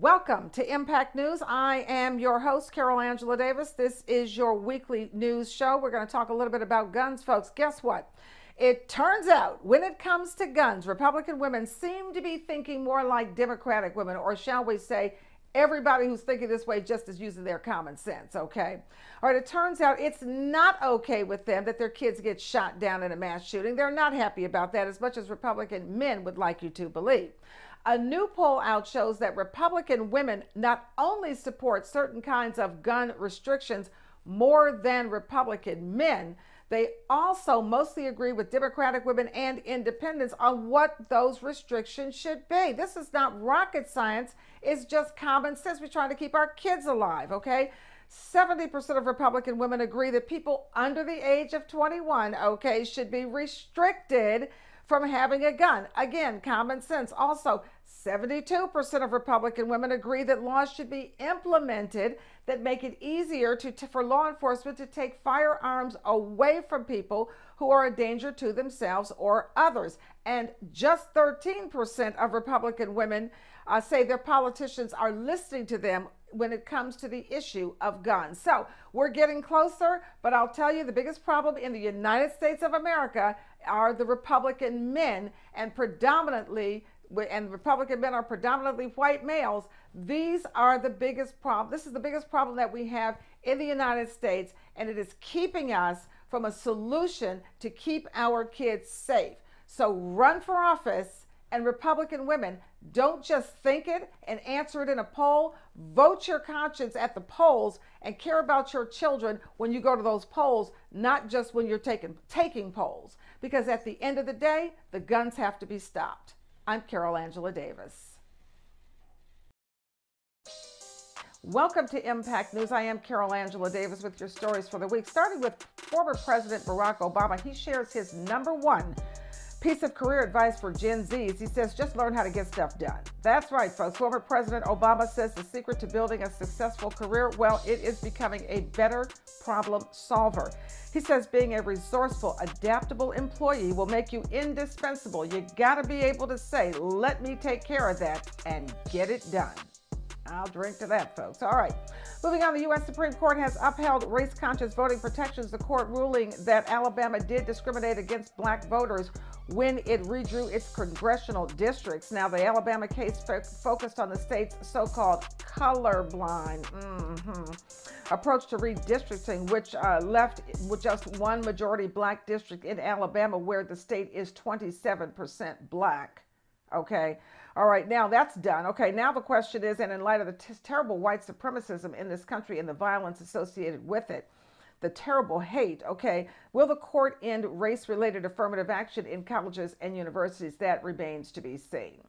Welcome to Impact News. I am your host, Carol Angela Davis. This is your weekly news show. We're going to talk a little bit about guns, folks. Guess what? It turns out when it comes to guns, Republican women seem to be thinking more like Democratic women, or shall we say, everybody who's thinking this way just is using their common sense, okay? All right, it turns out it's not okay with them that their kids get shot down in a mass shooting. They're not happy about that as much as Republican men would like you to believe. A new poll out shows that Republican women not only support certain kinds of gun restrictions more than Republican men, they also mostly agree with Democratic women and independents on what those restrictions should be. This is not rocket science, it's just common sense. We're trying to keep our kids alive, okay? 70% of Republican women agree that people under the age of 21, okay, should be restricted from having a gun. Again, common sense. Also, 72% of Republican women agree that laws should be implemented that make it easier to, for law enforcement to take firearms away from people who are a danger to themselves or others. And just 13% of Republican women uh, say their politicians are listening to them when it comes to the issue of guns. So we're getting closer, but I'll tell you the biggest problem in the United States of America are the Republican men and predominantly and Republican men are predominantly white males, these are the biggest problem. This is the biggest problem that we have in the United States, and it is keeping us from a solution to keep our kids safe. So run for office, and Republican women, don't just think it and answer it in a poll. Vote your conscience at the polls and care about your children when you go to those polls, not just when you're taking taking polls. Because at the end of the day, the guns have to be stopped. I'm Carol Angela Davis. Welcome to Impact News. I am Carol Angela Davis with your stories for the week. Starting with former President Barack Obama, he shares his number one piece of career advice for Gen Zs. He says, just learn how to get stuff done. That's right, folks. Former President Obama says the secret to building a successful career, well, it is becoming a better problem solver. He says being a resourceful, adaptable employee will make you indispensable. You got to be able to say, let me take care of that and get it done. I'll drink to that, folks. All right. Moving on, the U.S. Supreme Court has upheld race conscious voting protections. The court ruling that Alabama did discriminate against black voters when it redrew its congressional districts. Now, the Alabama case fo- focused on the state's so called colorblind mm-hmm, approach to redistricting, which uh, left with just one majority black district in Alabama, where the state is 27% black. Okay. All right. Now that's done. Okay. Now the question is, and in light of the t- terrible white supremacism in this country and the violence associated with it, the terrible hate, okay, will the court end race related affirmative action in colleges and universities? That remains to be seen.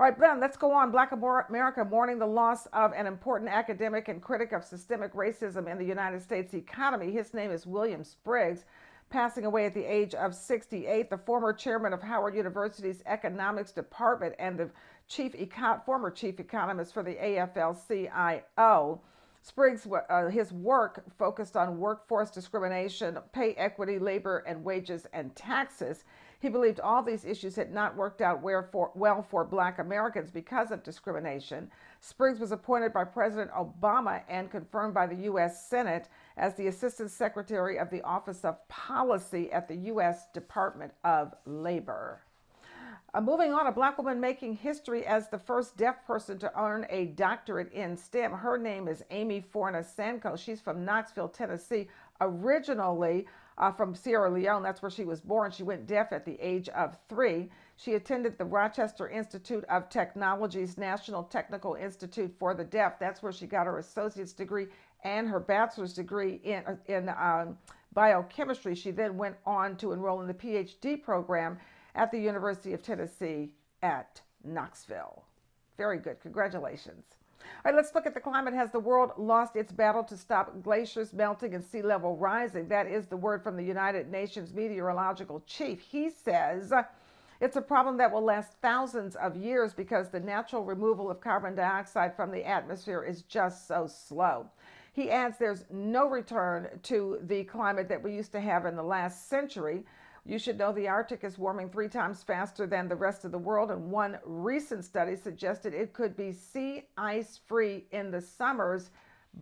All right, Ben, let's go on. Black America mourning the loss of an important academic and critic of systemic racism in the United States economy. His name is William Spriggs passing away at the age of 68, the former chairman of Howard University's economics department and the chief econ- former chief economist for the AFL-CIO. Spriggs, uh, his work focused on workforce discrimination, pay equity, labor and wages, and taxes. He believed all these issues had not worked out well for black Americans because of discrimination. Spriggs was appointed by President Obama and confirmed by the U.S. Senate as the Assistant Secretary of the Office of Policy at the U.S. Department of Labor. Uh, moving on, a black woman making history as the first deaf person to earn a doctorate in STEM. Her name is Amy Fornasanko. She's from Knoxville, Tennessee, originally uh, from Sierra Leone. That's where she was born. She went deaf at the age of three. She attended the Rochester Institute of Technology's National Technical Institute for the Deaf. That's where she got her associate's degree and her bachelor's degree in, in um, biochemistry. She then went on to enroll in the PhD program at the University of Tennessee at Knoxville. Very good. Congratulations. All right, let's look at the climate. Has the world lost its battle to stop glaciers melting and sea level rising? That is the word from the United Nations meteorological chief. He says it's a problem that will last thousands of years because the natural removal of carbon dioxide from the atmosphere is just so slow. He adds there's no return to the climate that we used to have in the last century You should know the Arctic is warming three times faster than the rest of the world, and one recent study suggested it could be sea ice free in the summers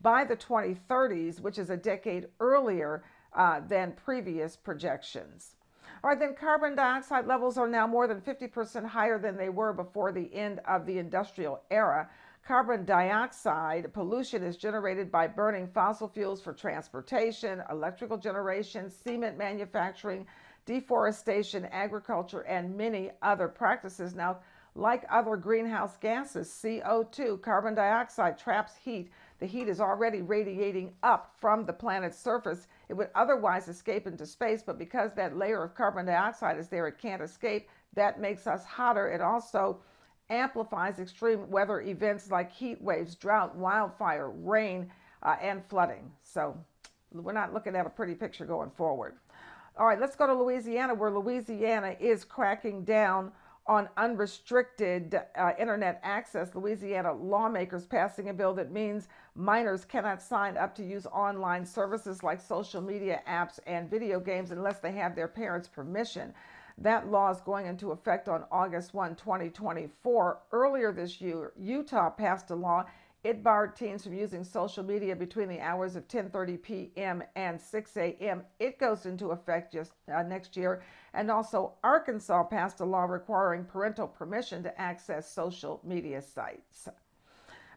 by the 2030s, which is a decade earlier uh, than previous projections. All right, then carbon dioxide levels are now more than 50% higher than they were before the end of the industrial era. Carbon dioxide pollution is generated by burning fossil fuels for transportation, electrical generation, cement manufacturing, deforestation, agriculture, and many other practices. Now, like other greenhouse gases, CO2, carbon dioxide, traps heat. The heat is already radiating up from the planet's surface. It would otherwise escape into space, but because that layer of carbon dioxide is there, it can't escape. That makes us hotter. It also amplifies extreme weather events like heat waves, drought, wildfire, rain, uh, and flooding. So we're not looking at a pretty picture going forward. All right, let's go to Louisiana, where Louisiana is cracking down on unrestricted uh, internet access. Louisiana lawmakers passing a bill that means minors cannot sign up to use online services like social media apps and video games unless they have their parents' permission. That law is going into effect on August 1, 2024. Earlier this year, Utah passed a law. It barred teens from using social media between the hours of 10:30 p.m. and 6 a.m. It goes into effect just uh, next year. And also, Arkansas passed a law requiring parental permission to access social media sites.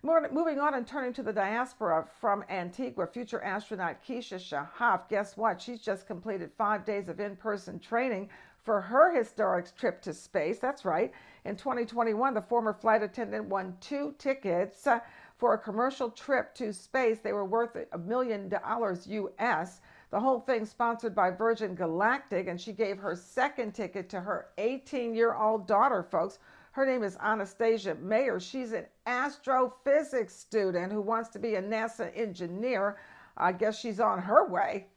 Moving on and turning to the diaspora from Antigua, future astronaut Keisha Schahaff. Guess what? She's just completed five days of in person training for her historic trip to space. That's right. In 2021, the former flight attendant won two tickets uh, for a commercial trip to space. They were worth a million dollars US. The whole thing sponsored by Virgin Galactic, and she gave her second ticket to her 18 year old daughter, folks. Her name is Anastasia Mayer. She's an astrophysics student who wants to be a NASA engineer. I guess she's on her way.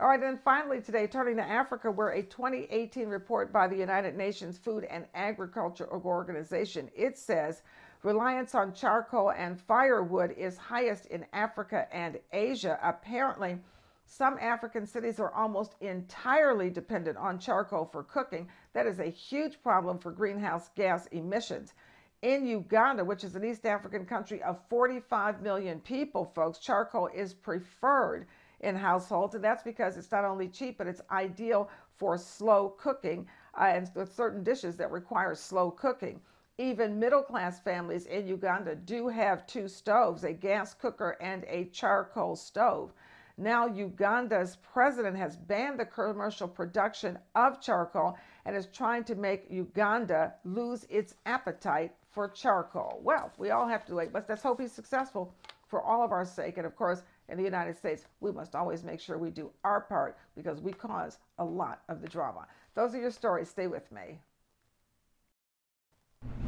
All right, and finally today, turning to Africa, where a 2018 report by the United Nations Food and Agriculture Organization, it says reliance on charcoal and firewood is highest in Africa and Asia. Apparently, some African cities are almost entirely dependent on charcoal for cooking. That is a huge problem for greenhouse gas emissions. In Uganda, which is an East African country of 45 million people, folks, charcoal is preferred in households. And that's because it's not only cheap, but it's ideal for slow cooking uh, and with certain dishes that require slow cooking. Even middle class families in Uganda do have two stoves a gas cooker and a charcoal stove. Now, Uganda's president has banned the commercial production of charcoal and is trying to make Uganda lose its appetite for charcoal. Well, we all have to wait, but let's hope he's successful for all of our sake. And of course, in the United States, we must always make sure we do our part because we cause a lot of the drama. Those are your stories. Stay with me.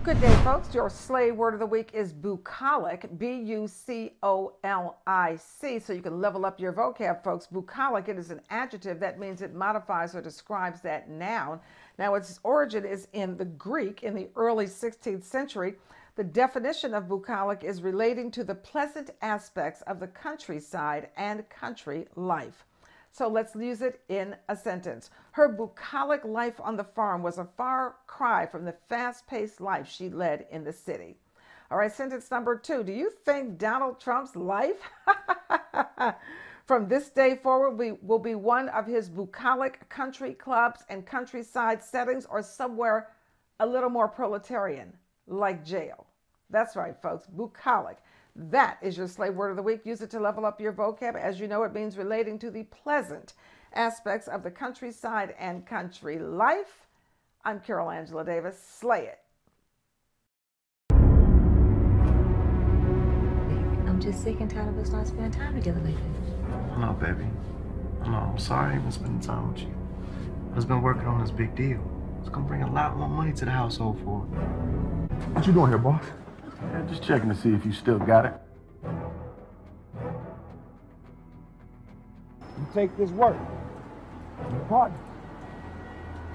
Good day, folks. Your slay word of the week is bucolic, B U C O L I C. So you can level up your vocab, folks. Bucolic, it is an adjective. That means it modifies or describes that noun. Now, its origin is in the Greek in the early 16th century. The definition of bucolic is relating to the pleasant aspects of the countryside and country life. So let's use it in a sentence. Her bucolic life on the farm was a far cry from the fast paced life she led in the city. All right, sentence number two. Do you think Donald Trump's life from this day forward be, will be one of his bucolic country clubs and countryside settings or somewhere a little more proletarian, like jail? That's right, folks. Bucolic. That is your slave word of the week. Use it to level up your vocab. As you know, it means relating to the pleasant aspects of the countryside and country life. I'm Carol Angela Davis. Slay it. I'm just sick and tired of us not spending time together lately. No, baby. No, I'm sorry I've been spending time with you. I've been working on this big deal. It's gonna bring a lot more money to the household for What you doing here, boss? Yeah, just checking to see if you still got it. You take this work. Your partner.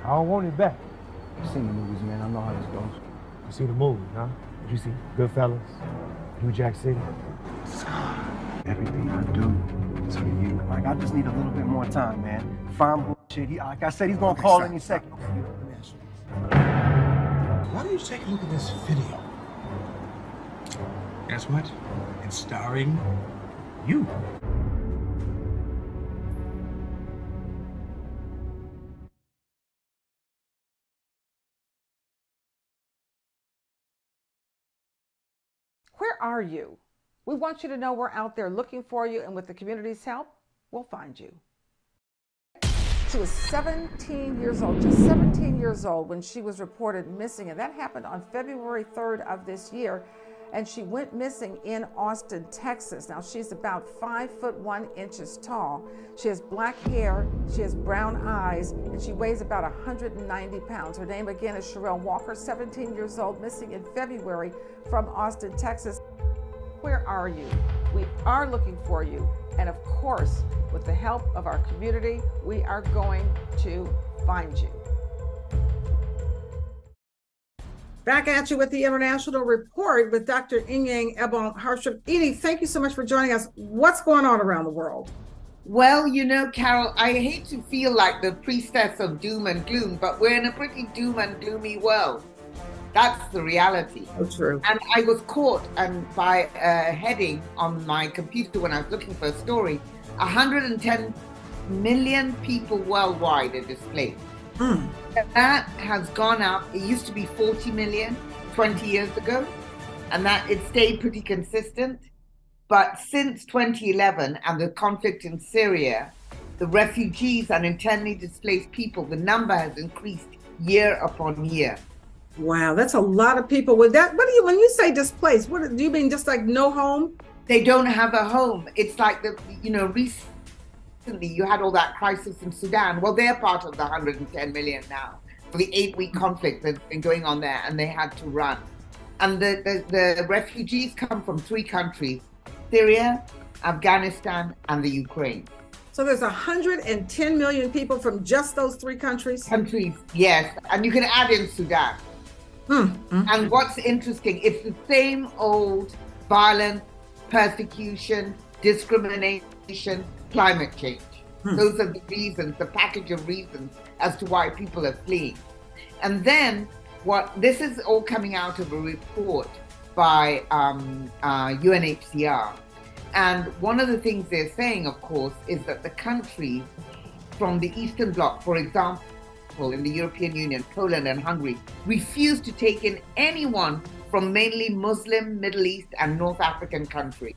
I don't want it back. I've seen the movies, man. I know how this goes. You see the movies, huh? Did you see Goodfellas? New Jack City? Everything I do is for you. Like, I just need a little bit more time, man. Find bullshit shit. He, like I said, he's gonna okay, call any second. Okay, don't you take a look at this video? Guess what? It's starring you. Where are you? We want you to know we're out there looking for you, and with the community's help, we'll find you. She was 17 years old, just 17 years old, when she was reported missing, and that happened on February 3rd of this year. And she went missing in Austin, Texas. Now she's about five foot one inches tall. She has black hair, she has brown eyes, and she weighs about 190 pounds. Her name again is Sherelle Walker, 17 years old, missing in February from Austin, Texas. Where are you? We are looking for you. And of course, help of our community, we are going to find you. Back at you with the International Report with Dr. Inyang Ebong Harsham. Edie, thank you so much for joining us. What's going on around the world? Well, you know, Carol, I hate to feel like the priestess of doom and gloom, but we're in a pretty doom and gloomy world. That's the reality. Oh, true. And I was caught and by a heading on my computer when I was looking for a story. 110 million people worldwide are displaced. Mm. That has gone up. It used to be 40 million 20 years ago, and that it stayed pretty consistent. But since 2011 and the conflict in Syria, the refugees and internally displaced people, the number has increased year upon year. Wow, that's a lot of people. With that, what do you when you say displaced? What do you mean? Just like no home? They don't have a home. It's like the you know recently you had all that crisis in Sudan. Well, they're part of the 110 million now for the eight-week conflict that's been going on there, and they had to run. And the, the, the refugees come from three countries: Syria, Afghanistan, and the Ukraine. So there's 110 million people from just those three countries? Countries, yes. And you can add in Sudan. Mm-hmm. And what's interesting, it's the same old violence, persecution, discrimination, climate change. Hmm. Those are the reasons, the package of reasons as to why people are fleeing. And then what this is all coming out of a report by um, uh, UNHCR. And one of the things they're saying, of course, is that the countries from the Eastern Bloc, for example, in the European Union, Poland and Hungary, refuse to take in anyone from mainly Muslim, Middle East, and North African countries.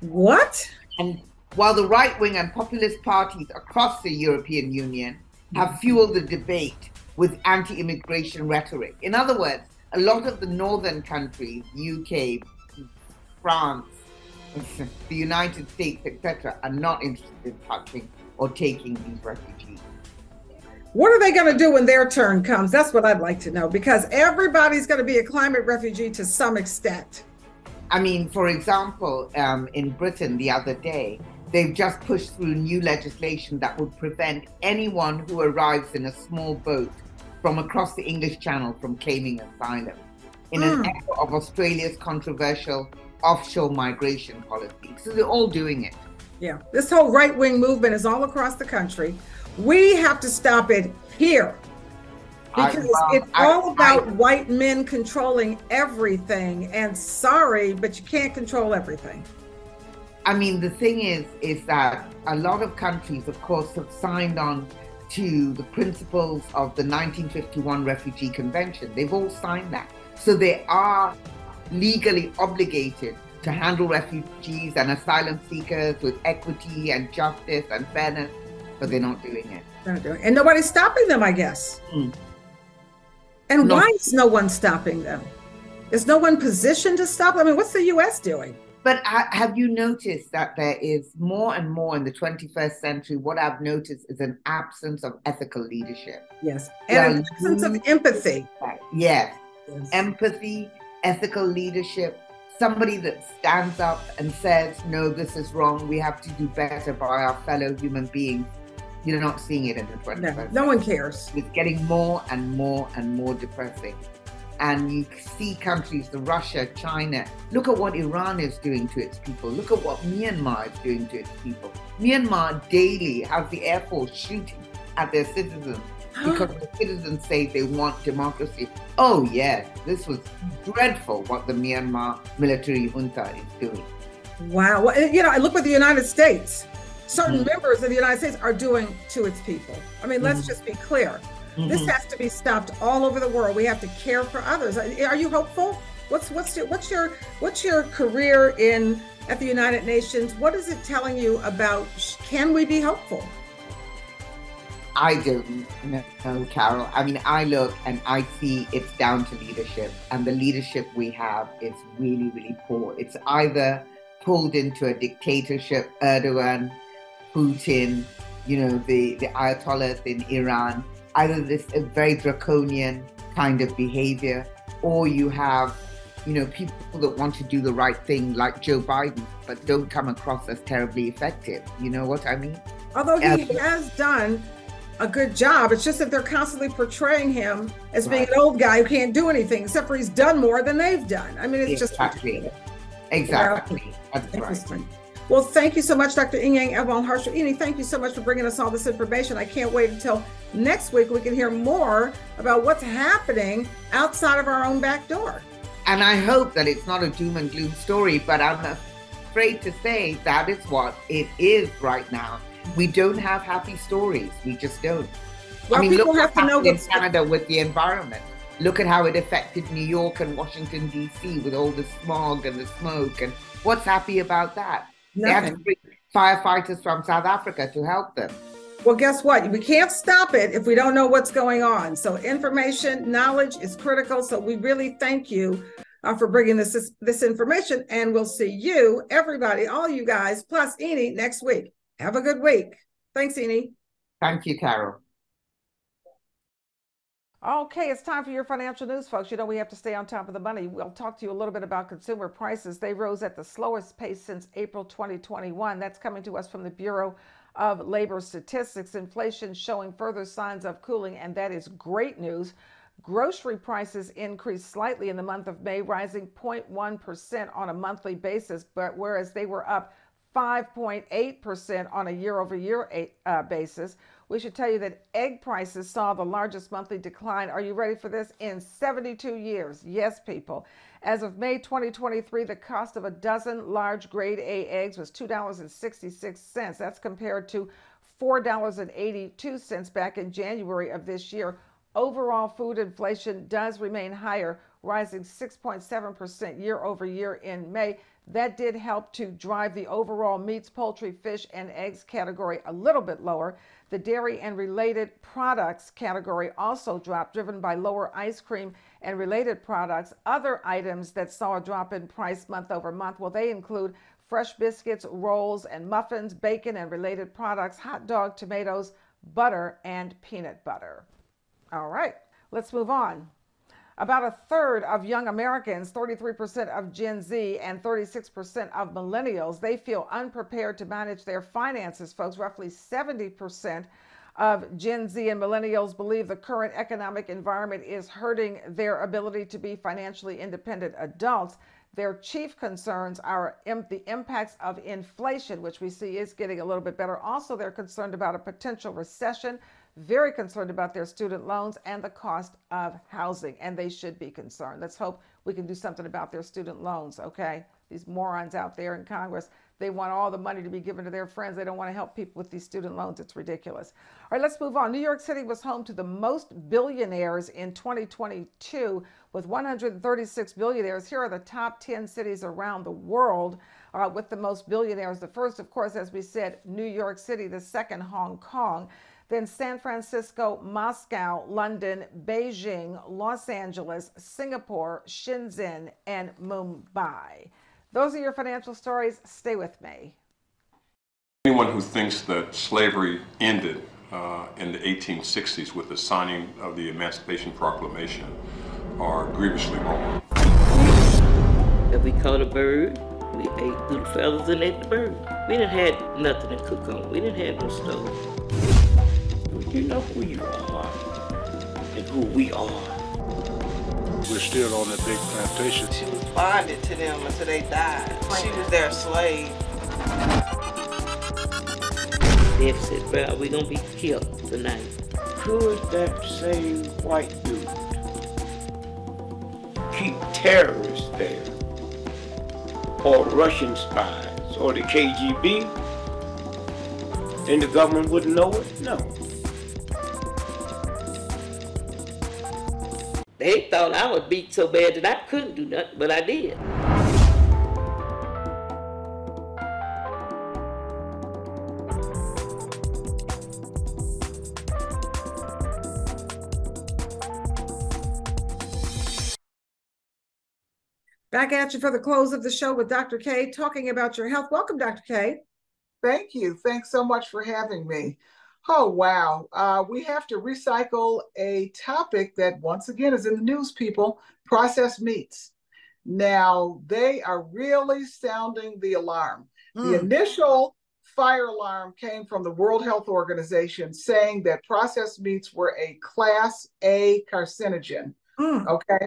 What? And while the right wing and populist parties across the European Union have fueled the debate with anti immigration rhetoric. In other words, a lot of the northern countries, UK, France, the United States, etc., are not interested in touching or taking these refugees. What are they going to do when their turn comes? That's what I'd like to know because everybody's going to be a climate refugee to some extent. I mean, for example, um, in Britain the other day, they've just pushed through new legislation that would prevent anyone who arrives in a small boat from across the English Channel from claiming asylum in mm. an hmm. echo of Australia's controversial offshore migration policy. So they're all doing it. Yeah, this whole right wing movement is all across the country. We have to stop it here because um, I, it's all I, about I, white men controlling everything. And sorry, but you can't control everything. I mean, the thing is, is that a lot of countries, of course, have signed on to the principles of the 1951 Refugee Convention. They've all signed that. So they are legally obligated to handle refugees and asylum seekers with equity and justice and fairness but they're not doing it. They're not doing it. And nobody's stopping them, I guess. Mm. And why is no one stopping them? Is no one positioned to stop? them? I mean, what's the U.S. doing? But have you noticed that there is more and more in the 21st century? What I've noticed is an absence of ethical leadership. Yes, and an absence of empathy. Yes. yes, empathy, ethical leadership. Somebody that stands up and says, "No, this is wrong. We have to do better by our fellow human beings." You're not seeing it in the 21st. No, no one cares. It's getting more and more and more depressing. and you see countries, the Russia, China. Look at what Iran is doing to its people. Look at what Myanmar is doing to its people. Myanmar daily has the Air Force shooting at their citizens because the citizens say they want democracy. Oh, yes, this was dreadful what the Myanmar military junta is doing. Wow. Well, you know, I look at the United States. Certain mm-hmm. members of the United States are doing to its people. I mean, let's mm-hmm. just be clear. Mm-hmm. This has to be stopped all over the world. We have to care for others. Are you hopeful? What's what's your what's your what's your career in at the United Nations? What is it telling you about? Can we be hopeful? I don't know, Carol. I mean, I look and I see it's down to leadership, and the leadership we have is really, really poor. It's either pulled into a dictatorship, Erdogan, Putin, you know, the, the Ayatollahs in Iran, either this very draconian kind of behavior, or you have, you know, people that want to do the right thing, like Joe Biden, but don't come across as terribly effective. You know what I mean? Although he uh, has done a good job, it's just that they're constantly portraying him as being an old guy who can't do anything, except for he's done more than they've done. I mean, it's exactly. just exactly. That's right. Well, thank you so much, Dr. Inyang Ebong-Harstrup. Ini, thank you so much for bringing us all this information. I can't wait until next week we can hear more about what's happening outside of our own back door. And I hope that it's not a doom and gloom story, but I'm afraid to say that is what it is right now. We don't have happy stories. We just don't. Well, I mean, people have to know in Canada with the environment. Look at how it affected New York and Washington D.C. with all the smog and the smoke. And what's happy about that? Nothing. They have to bring firefighters from South Africa to help them. Well, guess what? We can't stop it if we don't know what's going on. So, information, knowledge is critical. So, we really thank you uh, for bringing this, this, this information, and we'll see you, everybody, all you guys, plus Eni, next week. Have a good week. Thanks, Eni. Thank you, Carol. Okay, it's time for your financial news, folks. You know, we have to stay on top of the money. We'll talk to you a little bit about consumer prices. They rose at the slowest pace since April 2021. That's coming to us from the Bureau of Labor Statistics. Inflation showing further signs of cooling, and that is great news. Grocery prices increased slightly in the month of May, rising 0.1% on a monthly basis, but whereas they were up 5.8% on a year over year basis. We should tell you that egg prices saw the largest monthly decline. Are you ready for this? In 72 years. Yes, people. As of May 2023, the cost of a dozen large grade A eggs was $2.66. That's compared to $4.82 back in January of this year. Overall food inflation does remain higher, rising 6.7% year over year in May. That did help to drive the overall meats, poultry, fish, and eggs category a little bit lower. The dairy and related products category also dropped, driven by lower ice cream and related products. Other items that saw a drop in price month over month, well, they include fresh biscuits, rolls, and muffins, bacon and related products, hot dog, tomatoes, butter, and peanut butter. All right, let's move on. About a third of young Americans, 33% of Gen Z, and 36% of millennials, they feel unprepared to manage their finances, folks. Roughly 70% of Gen Z and millennials believe the current economic environment is hurting their ability to be financially independent adults. Their chief concerns are the impacts of inflation, which we see is getting a little bit better. Also, they're concerned about a potential recession very concerned about their student loans and the cost of housing, and they should be concerned. Let's hope we can do something about their student loans, okay? These morons out there in Congress, they want all the money to be given to their friends. They don't want to help people with these student loans. It's ridiculous. All right, let's move on. New York City was home to the most billionaires in 2022 with 136 billionaires. Here are the top 10 cities around the world uh, with the most billionaires. The first, of course, as we said, New York City, the second, Hong Kong then San Francisco, Moscow, London, Beijing, Los Angeles, Singapore, Shenzhen, and Mumbai. Those are your financial stories. Stay with me. Anyone who thinks that slavery ended uh, in the 1860s with the signing of the Emancipation Proclamation are grievously wrong. If we caught a bird, we ate the feathers and ate the bird. We didn't have nothing to cook on. We didn't have no stove. You know who you are and who we are. we're still on that big plantation. She was bonded to them until they died. She was their slave. They said, bro, we gonna be killed tonight. Could that same white dude keep terrorists there? Or Russian spies? Or the KGB? And the government wouldn't know it? No. They thought I was beat so bad that I couldn't do nothing, but I did. Back at you for the close of the show with Dr. K, talking about your health. Welcome, Dr. K. Thank you. Thanks so much for having me. Oh, wow. Uh, we have to recycle a topic that, once again, is in the news, people processed meats. Now, they are really sounding the alarm. Mm. The initial fire alarm came from the World Health Organization saying that processed meats were a class A carcinogen. Mm. Okay.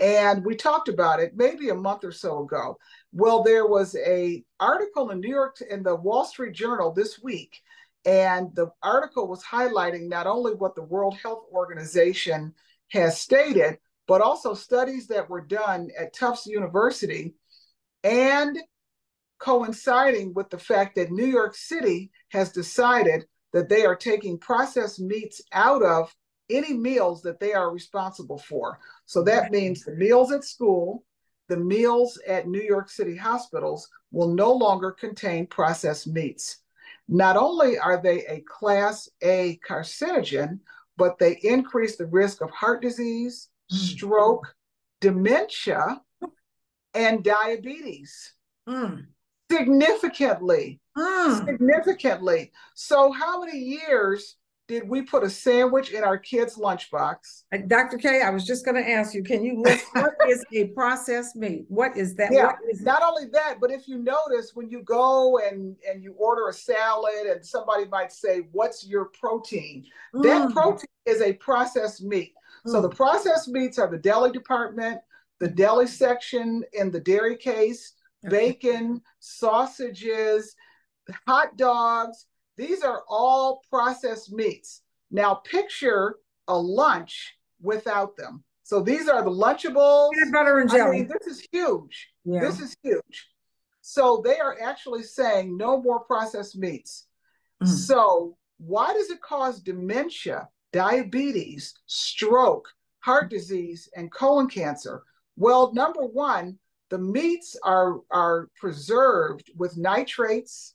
And we talked about it maybe a month or so ago. Well, there was a article in New York in the Wall Street Journal this week, and the article was highlighting not only what the World Health Organization has stated, but also studies that were done at Tufts University and coinciding with the fact that New York City has decided that they are taking processed meats out of any meals that they are responsible for. So that means the meals at school, the meals at New York City hospitals will no longer contain processed meats. Not only are they a class A carcinogen, but they increase the risk of heart disease, mm. stroke, dementia, and diabetes. Mm. Significantly. Mm. Significantly. So, how many years did we put a sandwich in our kids' lunchbox? Uh, Dr. K, I was just going to ask you, can you list what is a processed meat? What is that? Yeah, not only that, but if you notice when you go and, and you order a salad and somebody might say, what's your protein? Mm. That protein is a processed meat. Mm. So the processed meats are the deli department, the deli section in the dairy case, bacon, sausages, hot dogs, these are all processed meats. Now picture a lunch without them. So these are the Lunchables. Peanut butter and jelly. I mean, this is huge. Yeah. This is huge. So they are actually saying no more processed meats. Mm. So why does it cause dementia, diabetes, stroke, heart disease, and colon cancer? Well, number one, the meats are, are preserved with nitrates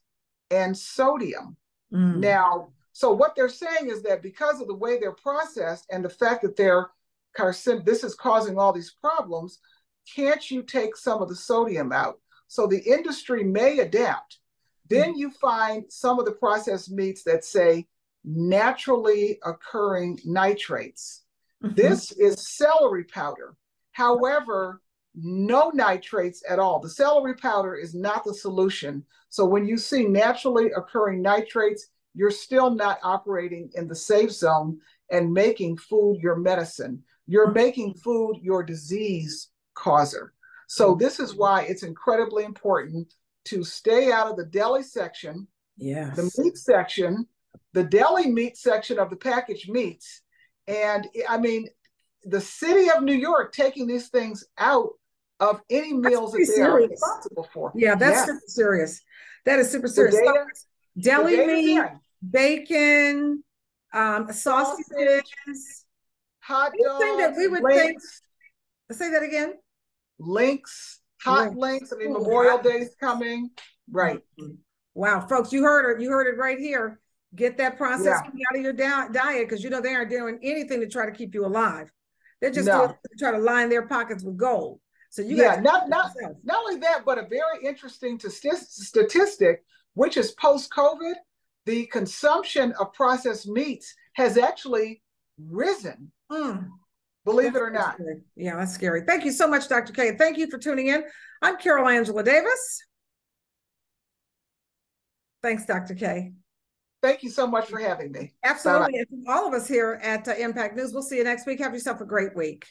and sodium. Mm. Now, so what they're saying is that because of the way they're processed and the fact that they're carcin, this is causing all these problems. Can't you take some of the sodium out? So the industry may adapt. Then mm. you find some of the processed meats that say naturally occurring nitrates. Mm-hmm. This is celery powder. However, no nitrates at all. The celery powder is not the solution. So when you see naturally occurring nitrates, you're still not operating in the safe zone and making food your medicine. You're mm-hmm. making food your disease causer. So mm-hmm. this is why it's incredibly important to stay out of the deli section, yes. the meat section, the deli meat section of the packaged meats. And I mean, the city of New York taking these things out of any meals that they serious. are responsible for. Yeah, that's yes. super serious. That is super serious. Data, deli meat, bacon, um, sausages, Sausage, hot dogs. that we would links, think. Say that again. Links, hot links. links. I mean, Memorial Day is coming. Right. Mm-hmm. Wow, folks, you heard it. You heard it right here. Get that process yeah. out of your diet because you know they aren't doing anything to try to keep you alive. They're just no. try to line their pockets with gold. So you yeah, not not not only that, but a very interesting statistic, which is post COVID, the consumption of processed meats has actually risen. Mm. Believe that's it or not. Scary. Yeah, that's scary. Thank you so much, Dr. K. Thank you for tuning in. I'm Carol Angela Davis. Thanks, Dr. K. Thank you so much for having me. Absolutely. And all of us here at uh, Impact News, we'll see you next week. Have yourself a great week.